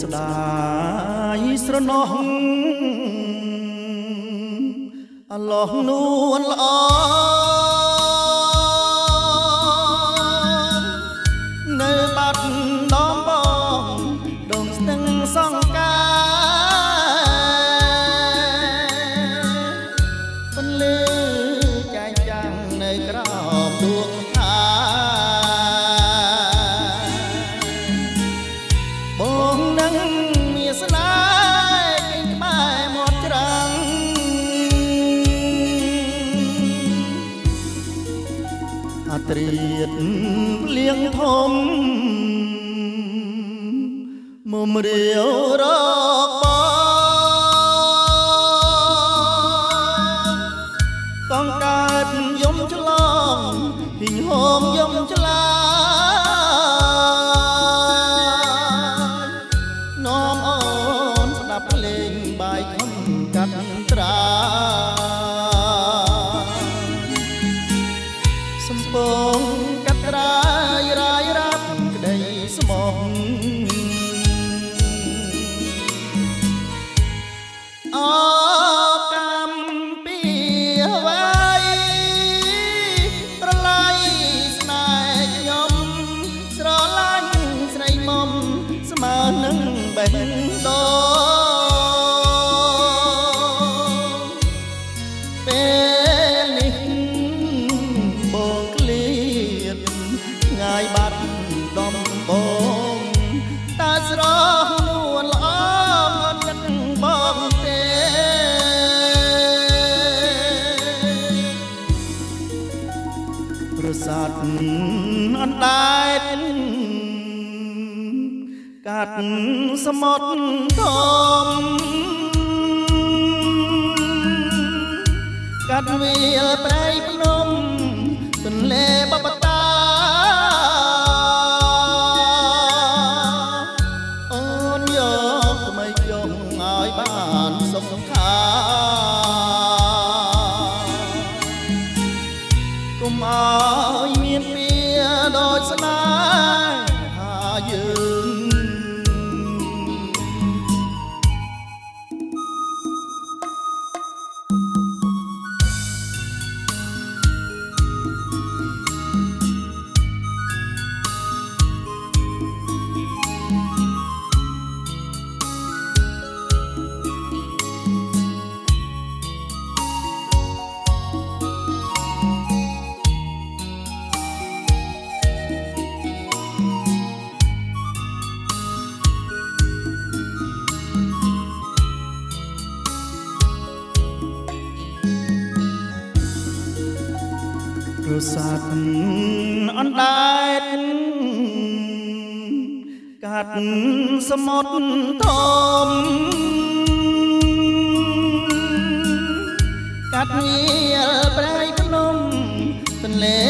ស្ដាយស្រណោះអឡោះនួនល្អ អត្រៀតលៀងធំមុំរាវរក បេះដូងពេលនេះបងឃ្លៀតឆ្ងាយបាត់ដំបងតើស្រស់នួនល្អងត់ចិត្តបងទេប្រសាទអណ្ដែត កាត់សមុទ្រធំកាត់វាលប្រៃភ្នំទន្លេបបតាអូនយកថ្មីចុងឲ្យបានសុខខា ប្រសាទអណ្ដែតកាត់សមុទ្រធំកាត់វាលប្រៃភ្នំទន្លេ